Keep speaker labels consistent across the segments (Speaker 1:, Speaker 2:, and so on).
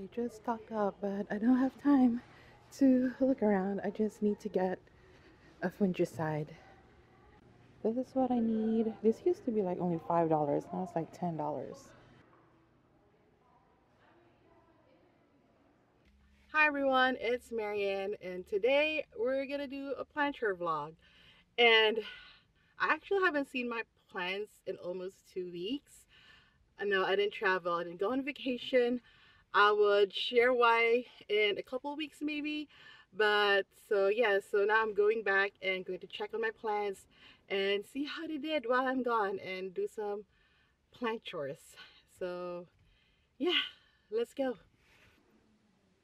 Speaker 1: They just stocked up, but I don't have time to look around. I just need to get a fungicide. This is what I need. This used to be like only $5, now it's like $10. Hi everyone, it's Marianne and today we're gonna do a planter vlog. And I actually haven't seen my plants in almost two weeks. I know I didn't travel, I didn't go on vacation. I would share why in a couple weeks maybe. But so yeah, so now I'm going back and going to check on my plants and see how they did while I'm gone and do some plant chores. So yeah, let's go.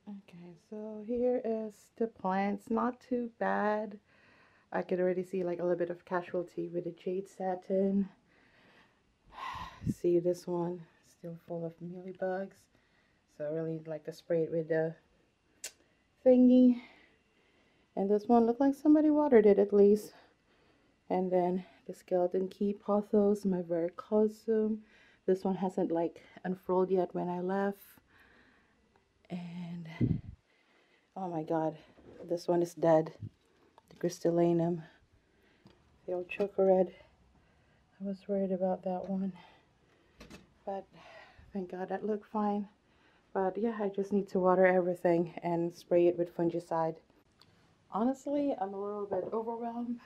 Speaker 1: Okay, so here is the plants. Not too bad. I could already see like a little bit of casualty with the jade satin. See this one still full of mealybugs. So I really like to spray it with the thingy. And this one looked like somebody watered it at least. And then the skeleton key pothos, my very verrucosum. This one hasn't like unfurled yet when I left. And oh my god, this one is dead. The crystallinum, the old chokered. I was worried about that one. But thank god that looked fine. But yeah, I just need to water everything and spray it with fungicide. Honestly, I'm a little bit overwhelmed.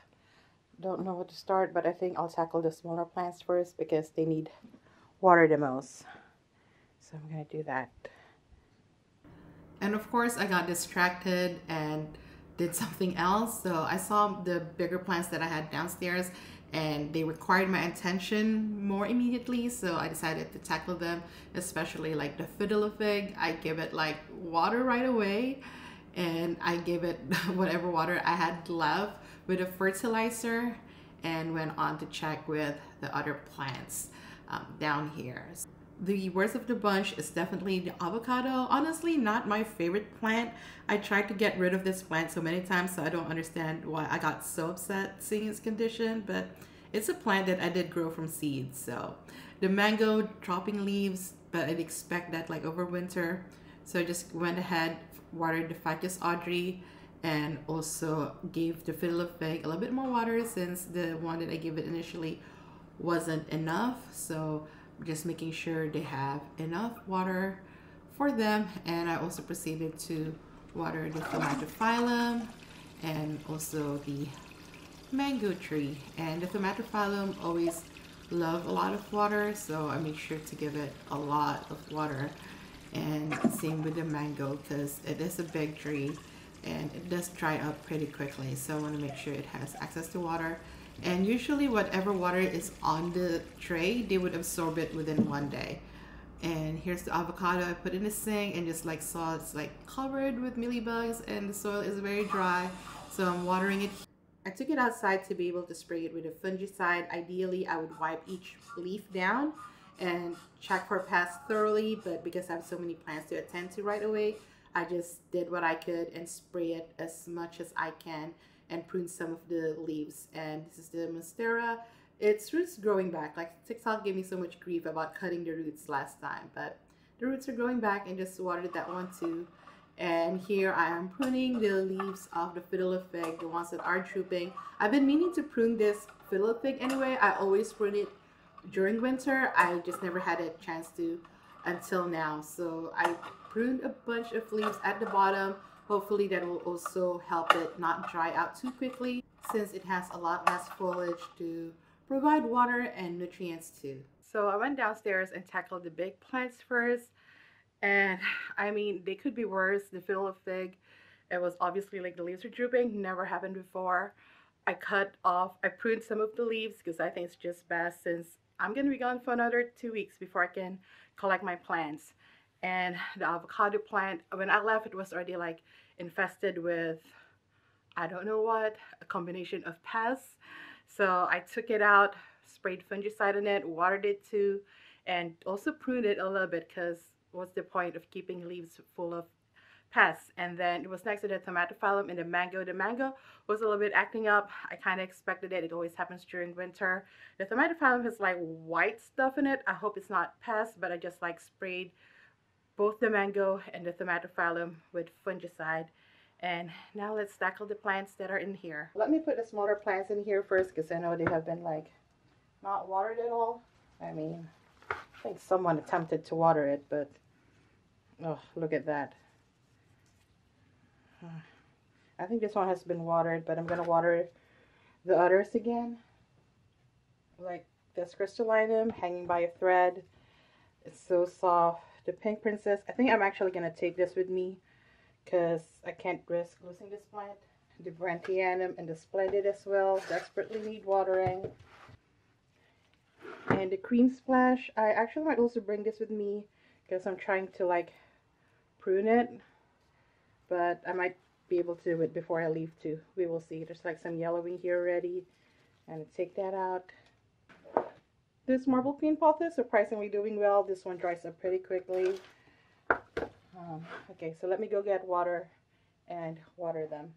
Speaker 1: Don't know what to start, but I think I'll tackle the smaller plants first because they need water the most. So I'm going to do that.
Speaker 2: And of course, I got distracted and did something else. So I saw the bigger plants that I had downstairs and they required my attention more immediately. So i decided to tackle them especially like the fiddle fig i give it like water right away and i gave it whatever water i had left with a fertilizer and went on to check with the other plants um, down here the worst of the bunch is definitely the avocado. Honestly, not my favorite plant. I tried to get rid of this plant so many times, so I don't understand why I got so upset seeing its condition, but it's a plant that I did grow from seeds. So the mango dropping leaves, but I'd expect that like over winter. So I just went ahead, watered the Ficus Audrey, and also gave the fiddle of fig a little bit more water since the one that I gave it initially wasn't enough. So just making sure they have enough water for them. And I also proceeded to water the Thaumatophyllum and also the mango tree. And the Thaumatophyllum always love a lot of water so I make sure to give it a lot of water. And same with the mango because it is a big tree and it does dry up pretty quickly. So I want to make sure it has access to water and usually whatever water is on the tray they would absorb it within one day. And here's the avocado I put in the sink and just like saw it's like covered with mealybugs and the soil is very dry. So I'm watering it. I took it outside to be able to spray it with a fungicide. Ideally I would wipe each leaf down and check for pests thoroughly but because I have so many plants to attend to right away I just did what I could and spray it as much as I can and prune some of the leaves. And this is the Monstera. Its roots growing back. Like TikTok gave me so much grief about cutting the roots last time, but the roots are growing back and just watered that one too. And here I am pruning the leaves of the fiddle fig, the ones that are drooping. I've been meaning to prune this fiddle fig anyway. I always prune it during winter. I just never had a chance to until now. So I pruned a bunch of leaves at the bottom Hopefully that will also help it not dry out too quickly since it has a lot less foliage to provide water and nutrients to.
Speaker 1: So I went downstairs and tackled the big plants first. And I mean, they could be worse. The fiddle fig, it was obviously like the leaves are drooping. Never happened before. I cut off, I pruned some of the leaves because I think it's just best since I'm going to be gone for another two weeks before I can collect my plants and the avocado plant when I left it was already like infested with I don't know what a combination of pests. So I took it out sprayed fungicide on it watered it too and also pruned it a little bit because what's the point of keeping leaves full of pests? And then it was next to the Thaumatophyllum and the mango. The mango was a little bit acting up. I kind of expected it. It always happens during winter. The Thaumatophyllum has like white stuff in it. I hope it's not pests but I just like sprayed both the mango and the Thaumatophyllum with fungicide. And now let's tackle the plants that are in here. Let me put the smaller plants in here first because I know they have been like not watered at all. I mean, I think someone attempted to water it, but oh, look at that. I think this one has been watered, but I'm going to water the others again. Like this crystallinum hanging by a thread. It's so soft. The pink princess. I think I'm actually to take this with me because I can't risk losing this plant. The Brandtianum and the Splendid as well. Desperately need watering. And the Cream Splash. I actually might also bring this with me because I'm trying to like prune it. But I might be able to do it before I leave too. We will see. There's like some yellowing here already. And take that out. This marble queen is surprisingly doing well. This one dries up pretty quickly. Um, okay, so let me go get water and water them.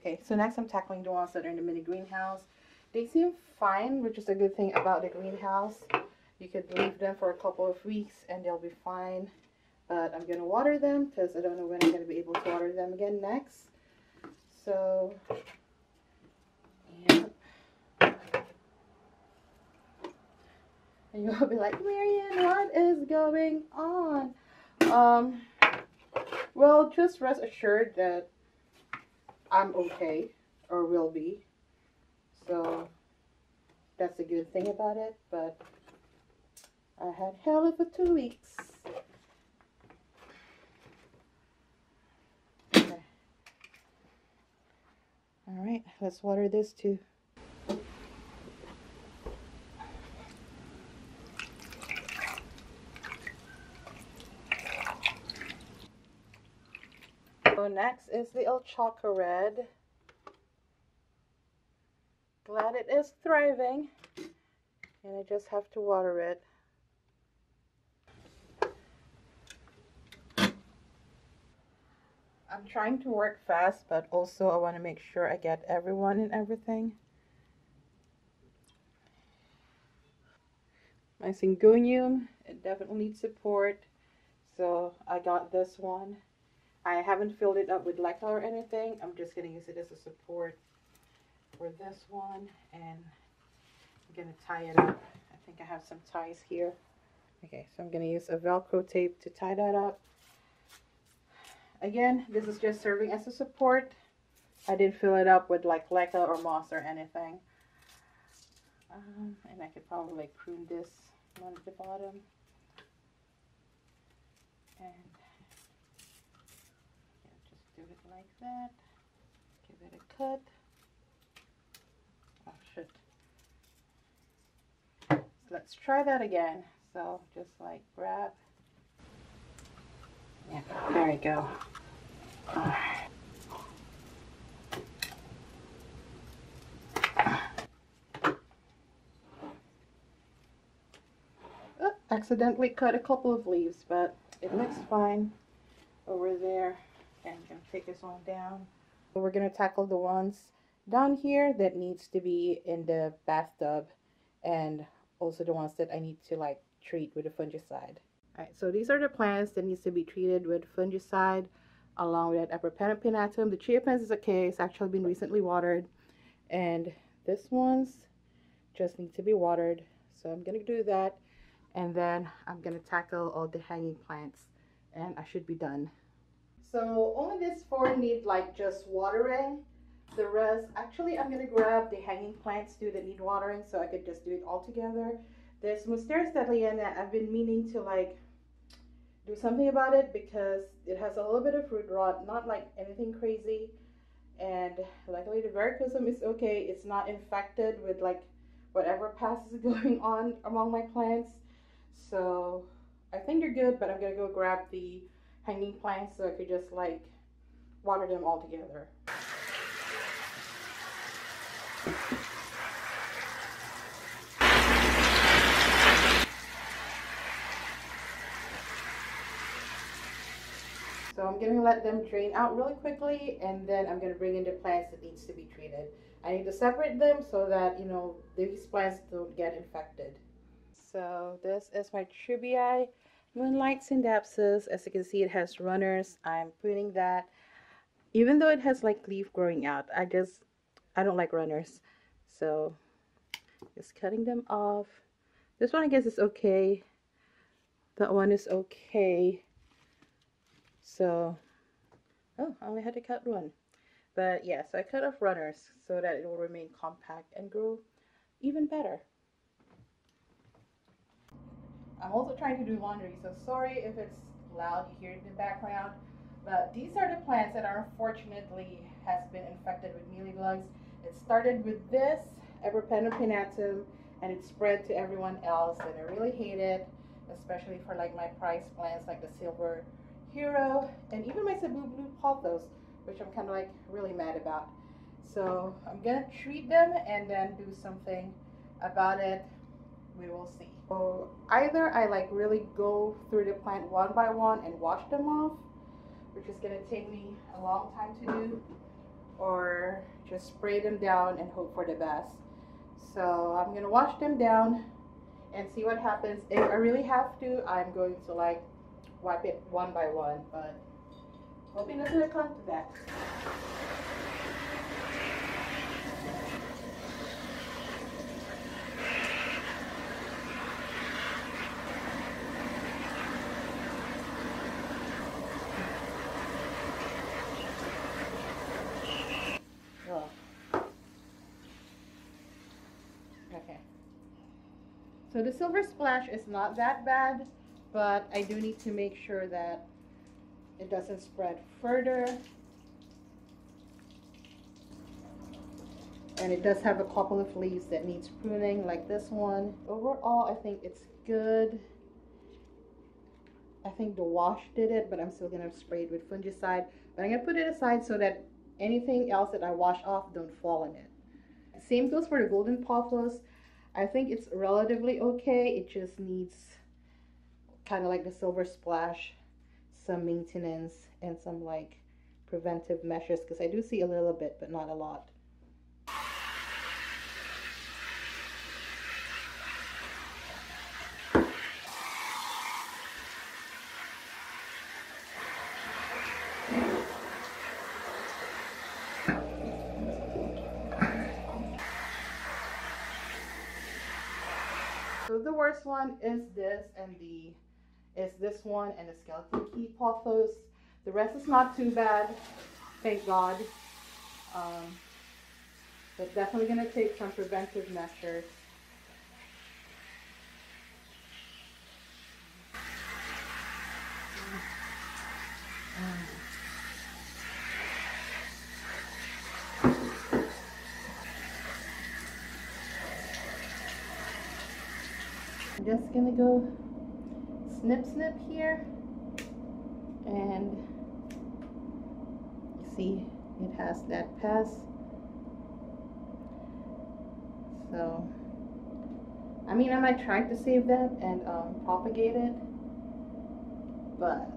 Speaker 1: Okay, so next I'm tackling the ones that are in the mini greenhouse. They seem fine, which is a good thing about the greenhouse. You could leave them for a couple of weeks and they'll be fine. But I'm going to water them because I don't know when I'm going to be able to water them again next. So, yeah. And you'll be like, Marianne, what is going on? Um, well, just rest assured that I'm okay or will be. So that's a good thing about it. But I had hell for two weeks. Okay. All right, let's water this too. So next is the Ochaka Red. Glad it is thriving. And I just have to water it. I'm trying to work fast, but also I want to make sure I get everyone and everything. My syngonium, it definitely needs support. So I got this one. I haven't filled it up with leca or anything. I'm just going to use it as a support for this one. And I'm going to tie it up. I think I have some ties here. Okay, so I'm going to use a Velcro tape to tie that up. Again, this is just serving as a support. I didn't fill it up with like leca or moss or anything. Um, and I could probably prune this one at the bottom. And yeah, just do it like that. Give it a cut. Oh shit. So let's try that again. So just like grab yeah, there we go. Accidentally cut a couple of leaves, but it looks fine over there. And I'm to take this one down. We're going to tackle the ones down here that needs to be in the bathtub and also the ones that I need to like treat with a fungicide. So these are the plants that needs to be treated with fungicide along with that Epipremnum The chia plants is okay. It's actually been recently watered. And this one's just need to be watered. So I'm going to do that. And then I'm going to tackle all the hanging plants. And I should be done. So only these four need like just watering. The rest, actually I'm going to grab the hanging plants too that need watering so I could just do it all together. This Monstera Standleyana, I've been meaning to like do something about it because it has a little bit of root rot, not like anything crazy. And luckily the verrucosum is okay. It's not infected with like whatever past is going on among my plants. So I think you're good, but I'm gonna go grab the hanging plants so I could just like water them all together. I'm gonna let them drain out really quickly and then I'm gonna bring in the plants that needs to be treated. I need to separate them so that, you know, these plants don't get infected. So this is my Treubii Moonlight Scindapsus. As you can see, it has runners. I'm pruning that. Even though it has like leaf growing out, I just, I don't like runners. So just cutting them off. This one I guess is okay. That one is okay. So, oh, I only had to cut one. But yeah, so I cut off runners so that it will remain compact and grow even better. I'm also trying to do laundry, so sorry if it's loud, you hear it in the background. But these are the plants that are unfortunately has been infected with mealybugs. It started with this, Epipremnum pinnatum, and it spread to everyone else, and I really hate it, especially for like my prize plants like the silver hero, and even my Cebu blue pothos, which I'm kind of like really mad about. So I'm gonna treat them and then do something about it. We will see. So either I like really go through the plant one by one and wash them off, which is gonna take me a long time to do, or just spray them down and hope for the best. So I'm gonna wash them down and see what happens. If I really have to, I'm going to like wipe it one by one, but hoping it doesn't come to that. So the silver splash is not that bad, but I do need to make sure that it doesn't spread further. And it does have a couple of leaves that needs pruning like this one. Overall, I think it's good. I think the wash did it, but I'm still gonna spray it with fungicide. But I'm gonna put it aside so that anything else that I wash off don't fall in it. Same goes for the golden pothos. I think it's relatively okay. It just needs kind of like the silver splash, some maintenance and some like preventive measures because I do see a little bit, but not a lot. So the worst one is this and the is this one and the skeleton key pothos. The rest is not too bad, thank God. Um, but definitely gonna take some preventive measures. I'm just gonna go snip snip here. And see it has that pass. So I mean I might try to save that and um, propagate it but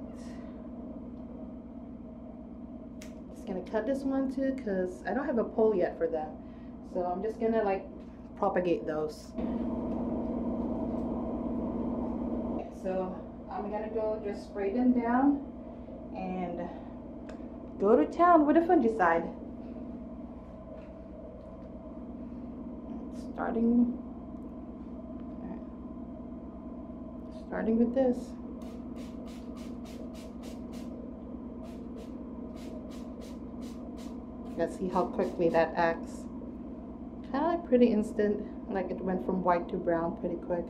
Speaker 1: just gonna cut this one too because I don't have a pole yet for them so I'm just gonna like propagate those so I'm gonna go just spray them down and go to town with a fungicide. Starting, starting with this. Let's see how quickly that acts. Kind of like pretty instant, like it went from white to brown pretty quick.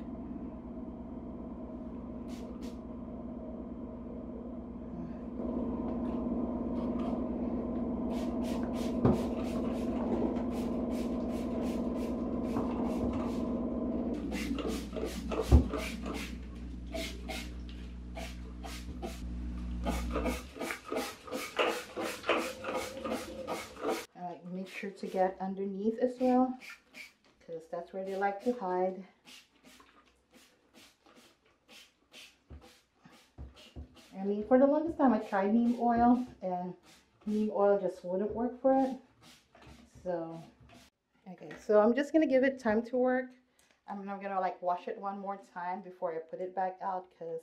Speaker 1: I like make sure to get underneath as well because that's where they like to hide. I mean, for the longest time, I tried neem oil, and neem oil just wouldn't work for it. So, okay, so I'm just gonna give it time to work. I'm not gonna like wash it one more time before I put it back out because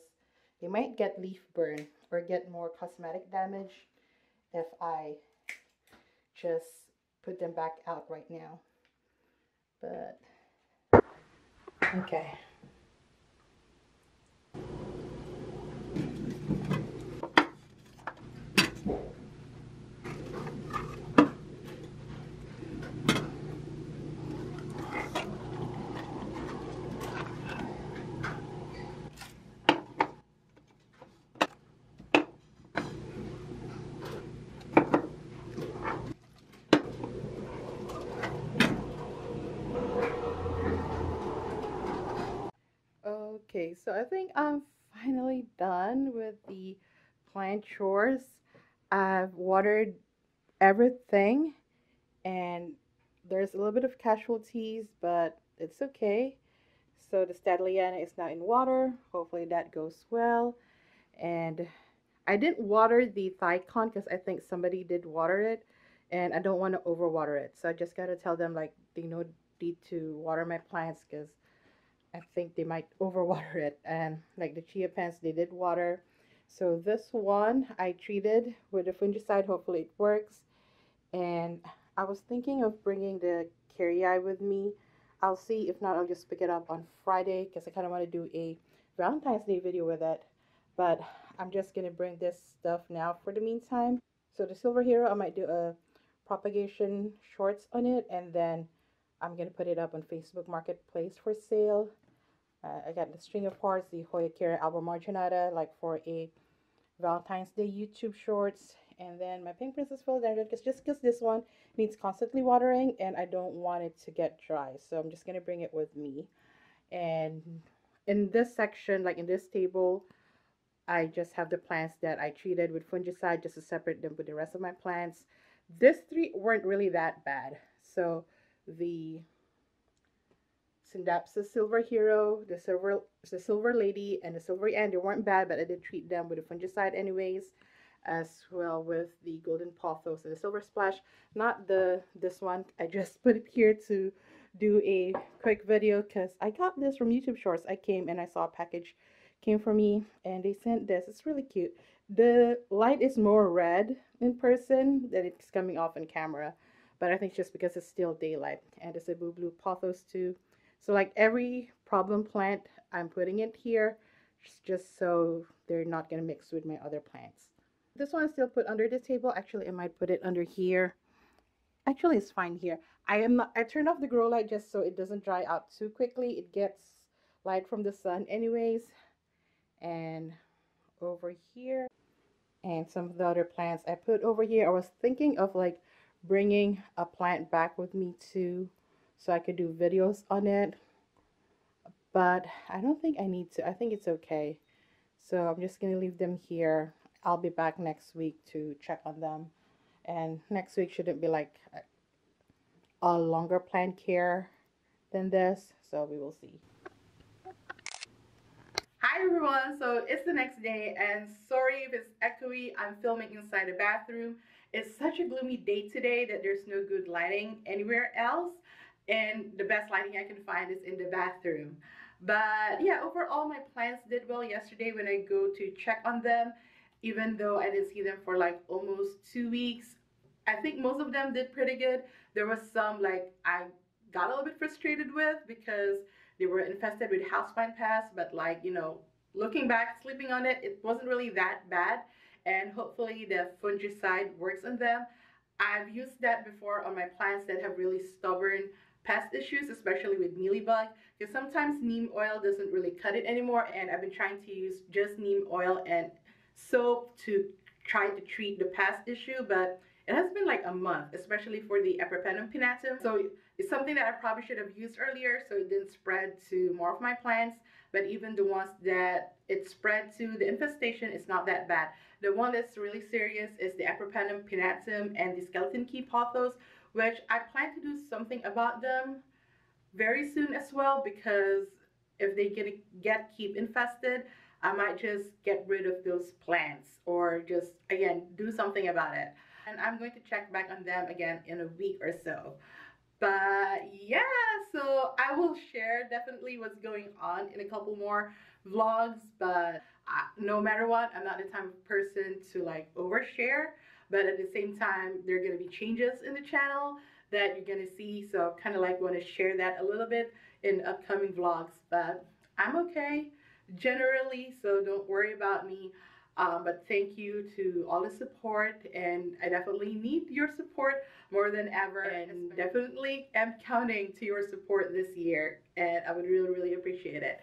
Speaker 1: they might get leaf burn or get more cosmetic damage if I just put them back out right now. But, okay. So I think I'm finally done with the plant chores. I've watered everything and there's a little bit of casualties, but it's okay. So the Standleyana is now in water. Hopefully that goes well. And I didn't water the Thicon because I think somebody did water it and I don't want to overwater it. So I just got to tell them like they know need to water my plants because I think they might overwater it and like the chia plants they did water. So this one I treated with a fungicide hopefully it works. And I was thinking of bringing the Kerrii with me. I'll see if not I'll just pick it up on Friday because I kind of want to do a Valentine's Day video with it. But I'm just gonna bring this stuff now for the meantime. So the silver hero I might do a propagation shorts on it and then I'm gonna put it up on Facebook Marketplace for sale uh, I got the string of hearts, the Hoya Kerrii Alba Marginata, like for a Valentine's Day YouTube shorts. And then my Pink Princess Philodendron, just because this one needs constantly watering and I don't want it to get dry. So I'm just going to bring it with me. And in this section, like in this table, I just have the plants that I treated with fungicide just to separate them with the rest of my plants. This three weren't really that bad. So the Scindapsus Silver Hero, the Silver the Silver Lady, and the Silver Ant. They weren't bad, but I did treat them with a fungicide anyways, as well with the Golden Pothos and the Silver Splash. Not the this one. I just put it here to do a quick video because I got this from YouTube Shorts. I came and I saw a package came for me and they sent this. It's really cute. The light is more red in person than it's coming off in camera. But I think just because it's still daylight. And it's a blue blue pothos too. So like every problem plant, I'm putting it here just so they're not going to mix with my other plants. This one I still put under the table. Actually, I might put it under here. Actually, it's fine here. I am I turned off the grow light just so it doesn't dry out too quickly. It gets light from the sun anyways. And over here and some of the other plants I put over here. I was thinking of like bringing a plant back with me too so I could do videos on it. But I don't think I need to. I think it's okay. So I'm just to leave them here. I'll be back next week to check on them. And next week shouldn't be like a longer plant care than this. So we will see. Hi everyone, so it's the next day and sorry if it's echoey, I'm filming inside a bathroom. It's such a gloomy day today that there's no good lighting anywhere else and the best lighting I can find is in the bathroom. But yeah, overall my plants did well yesterday when I go to check on them, even though I didn't see them for like almost two weeks. I think most of them did pretty good. There was some like I got a little bit frustrated with because they were infested with houseplant pests, but like, you know, looking back, sleeping on it, it wasn't really that bad. And hopefully the fungicide works on them. I've used that before on my plants that have really stubborn pest issues, especially with mealybug, because sometimes neem oil doesn't really cut it anymore, and I've been trying to use just neem oil and soap to try to treat the pest issue, but it has been like a month, especially for the Epipremnum pinnatum. So it's something that I probably should have used earlier so it didn't spread to more of my plants. But even the ones that it spread to, the infestation is not that bad. The one that's really serious is the Epipremnum pinnatum and the skeleton key pothos, which I plan to do something about them very soon as well because if they get get keep infested, I might just get rid of those plants or just, again, do something about it. And I'm going to check back on them again in a week or so. But yeah, so I will share definitely what's going on in a couple more vlogs. But I, no matter what, I'm not the type of person to like overshare. But at the same time, there are going to be changes in the channel that you're going to see. So kind of like want to share that a little bit in upcoming vlogs. But I'm okay generally, so don't worry about me. Um, but thank you to all the support, and I definitely need your support more than ever, and definitely am counting to your support this year, and I would really, really appreciate it.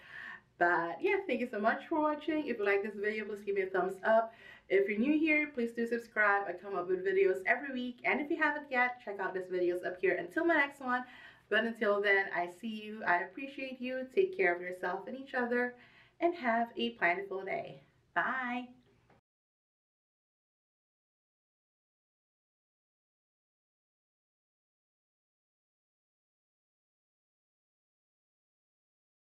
Speaker 1: But yeah, thank you so much for watching. If you like this video, please give me a thumbs up. If you're new here, please do subscribe. I come up with videos every week, and if you haven't yet, check out these videos up here until my next one. But until then, I see you. I appreciate you. Take care of yourself and each other, and have a Plantiful day. Bye.